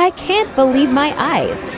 I can't believe my eyes.